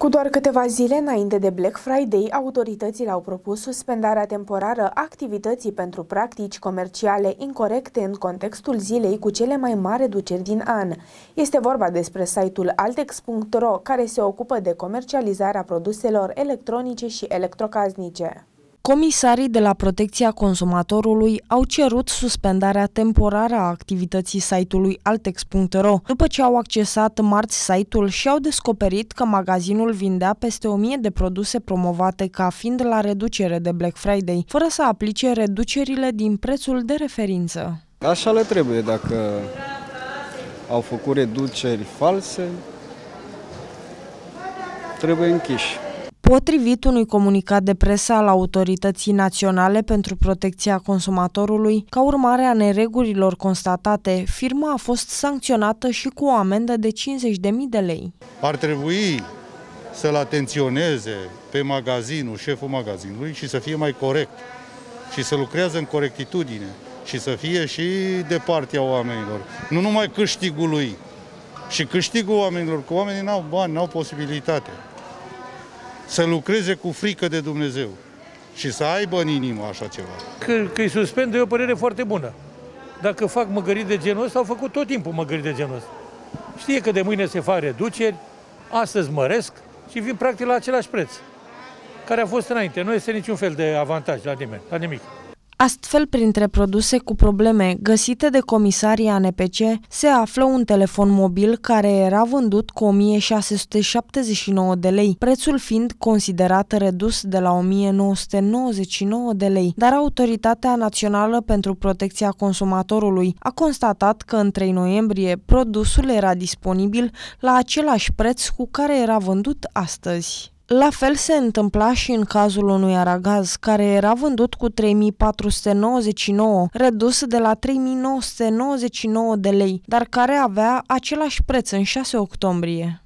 Cu doar câteva zile înainte de Black Friday, autoritățile au propus suspendarea temporară a activității pentru practici comerciale incorrecte în contextul zilei cu cele mai mari reduceri din an. Este vorba despre site-ul altex.ro, care se ocupă de comercializarea produselor electronice și electrocasnice. Comisarii de la Protecția Consumatorului au cerut suspendarea temporară a activității site-ului altex.ro după ce au accesat marți site-ul și au descoperit că magazinul vindea peste 1000 de produse promovate ca fiind la reducere de Black Friday, fără să aplice reducerile din prețul de referință. Așa le trebuie dacă au făcut reduceri false, trebuie închiși. Potrivit unui comunicat de presă al Autorității Naționale pentru Protecția Consumatorului, ca urmare a neregulilor constatate, firma a fost sancționată și cu o amendă de 50.000 de lei. Ar trebui să-l atenționeze pe magazinul, șeful magazinului și să fie mai corect și să lucreze în corectitudine și să fie și de partea oamenilor, nu numai câștigul lui, și câștigul oamenilor, că oamenii n-au bani, n-au posibilitate să lucreze cu frică de Dumnezeu și să aibă în inimă așa ceva. Că, că îi suspendă e o părere foarte bună. Dacă fac măgării de genul ăsta, au făcut tot timpul măgării de genul ăsta. Știe că de mâine se fac reduceri, astăzi măresc și vin practic la același preț, care a fost înainte. Nu este niciun fel de avantaj la nimeni, la nimic. Astfel, printre produse cu probleme găsite de comisarii ANPC, se află un telefon mobil care era vândut cu 1679 de lei, prețul fiind considerat redus de la 1999 de lei, dar Autoritatea Națională pentru Protecția Consumatorului a constatat că în 3 noiembrie produsul era disponibil la același preț cu care era vândut astăzi. La fel se întâmpla și în cazul unui aragaz, care era vândut cu 3499, redus de la 3999 de lei, dar care avea același preț în 6 octombrie.